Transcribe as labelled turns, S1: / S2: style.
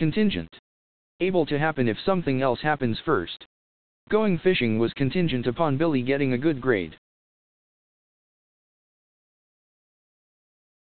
S1: Contingent. Able to happen if something else happens first. Going fishing was contingent upon Billy getting a good grade.